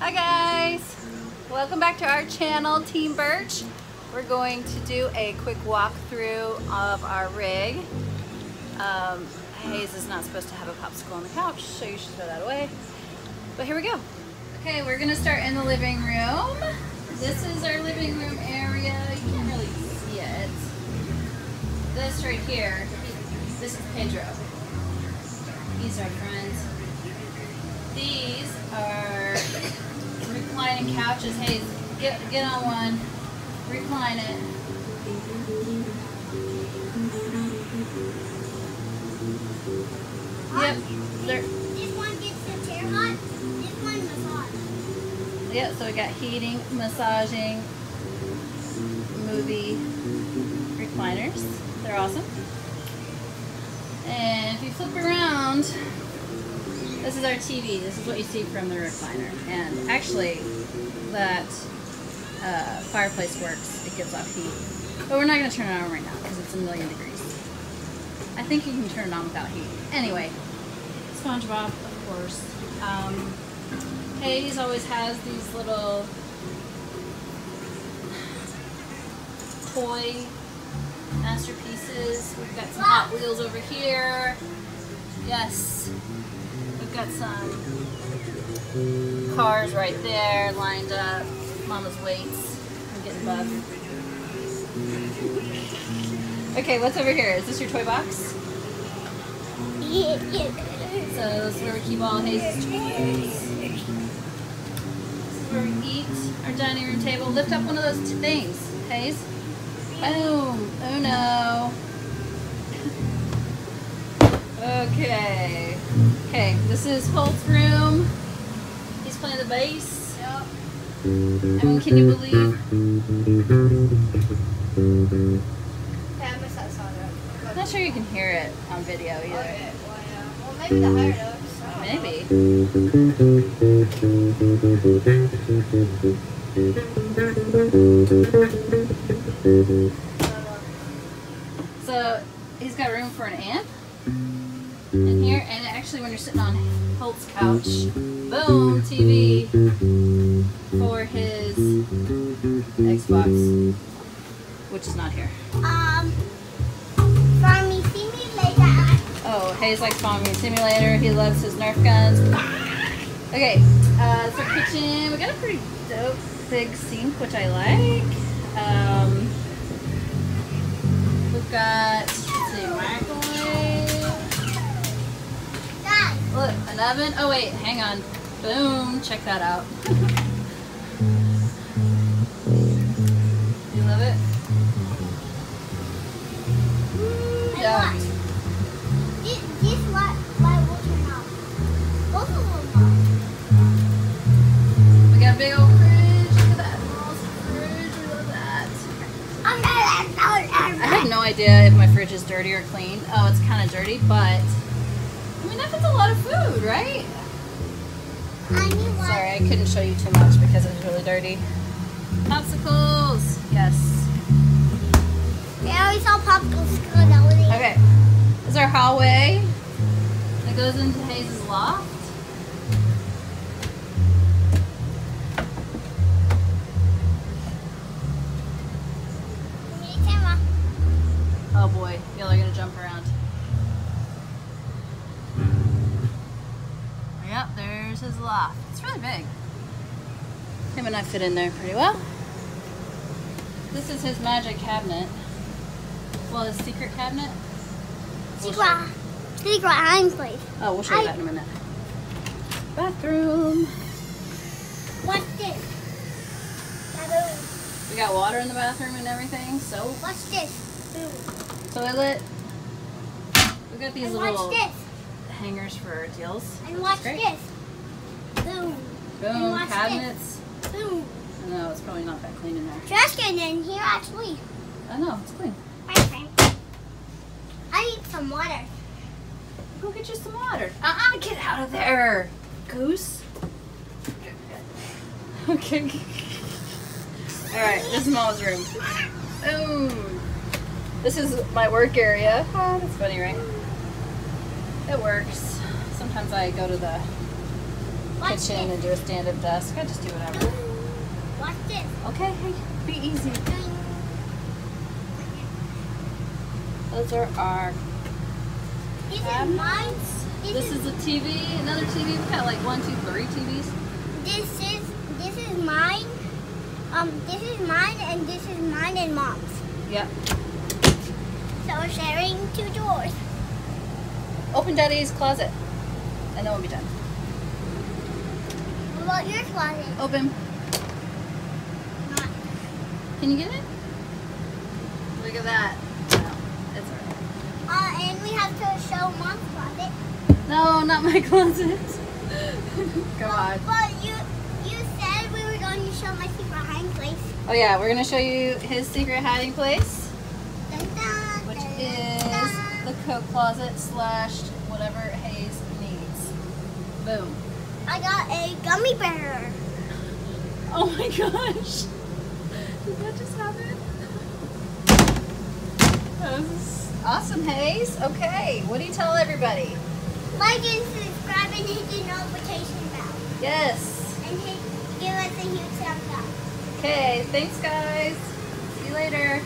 Hi guys! Welcome back to our channel, Team Birch. We're going to do a quick walkthrough of our rig. Um, Hayes is not supposed to have a popsicle on the couch, so you should throw that away. But here we go. Okay, we're gonna start in the living room. This is our living room area. You can't really see it. This right here, this is Pedro. He's our friend. These are reclining couches. Hey, get get on one. Recline it. Yep. This one gets the chair hot. This one massage. yep. So we got heating, massaging, movie recliners. They're awesome. And if you flip around, this is our TV. This is what you see from the recliner. And actually, that uh, fireplace works. It gives off heat. But we're not going to turn it on right now because it's a million degrees. I think you can turn it on without heat. Anyway, SpongeBob, of course. Um, Hayes always has these little toy masterpieces. We've got some Hot Wheels over here. Yes. We've got some cars right there lined up. Mama's weights. I'm getting bugged. Okay, what's over here? Is this your toy box? Yeah, yeah. So this is where we keep all Hayes' toys. This is where we eat. Our dining room table. Lift up one of those things, Hayes. Boom. Oh no. Okay. Okay, this is Holt's room. He's playing the bass. Yep. I mean, can you believe? Yeah, I missed that song. I'm not sure you can hear it on video either. Okay, well, yeah. Well, maybe the higher notes. I don't know. Maybe. I don't know. So he's got room for an amp in here, and actually, when you're sitting on Holt's couch, boom, TV for his Xbox, which is not here. Um, Farming Simulator. Oh, Hayes likes Farming Simulator. He loves his Nerf guns. Okay, uh, our kitchen. We got a pretty dope big sink, which I like. Um, we've got let's see, microwave. Look, an oven. Oh wait, hang on. Boom! Check that out. you love it? Yeah. This, this light, light will turn off. Both of them. We got a big old fridge. Look at that awesome fridge. We love that. I have no idea if my fridge is dirty or clean. Oh, it's kind of dirty, but I mean that fits a lot of food, right? I need one. Sorry, I couldn't show you too much because it was really dirty. Popsicles, yes. We always saw popsicles going over there. Okay, this is our hallway. that goes into Hayes' loft. Yep, there's his loft. It's really big. Him and I fit in there pretty well. This is his magic cabinet. Well, his secret cabinet. We'll Secret, secret hiding place. Oh, we'll show you I- that in a minute. Bathroom. What's this? Taboo. We got water in the bathroom and everything. Soap, What's this? Boom. toilet. We got these And little watch this. Hangers for deals. And watch this. Boom. Boom, cabinets. this. Boom. No, it's probably not that clean in there. Trash can in here actually. I know, it's clean. I need some water. Go get you some water. Uh-uh, get out of there, goose. Okay. All right, this is Mom's room. Boom. This is my work area. Oh, that's funny, right? It works. Sometimes I go to the Watch kitchen and do a stand-up desk. I just do whatever. Watch this. Okay, hey, be easy. Those are our. This is Cabinets. mine. This, This is a TV, another TV. We've got like one, two, three TVs. this is this is mine. Um, this is mine, and this is mine and mom's. Yep. So we're sharing two doors. Open Daddy's closet, and then we'll be done. What about your closet? Open. Not. Can you get it? Look at that. No, it's alright. Uh, and we have to show mom's closet. No, not my closet. Come on. But you you said we were going to show my secret hiding place. Oh yeah, we're gonna show you his secret hiding place, Dun, dun, which dun, is dun. the coat closet slash whatever Hayes needs. Boom. I got a gummy bear. Oh my gosh. Did that just happen? That was awesome, Hayes. Okay, what do you tell everybody? Like and subscribe and hit the notification bell. Yes. And hit, give us a huge thumbs up. Okay, thanks guys. See you later.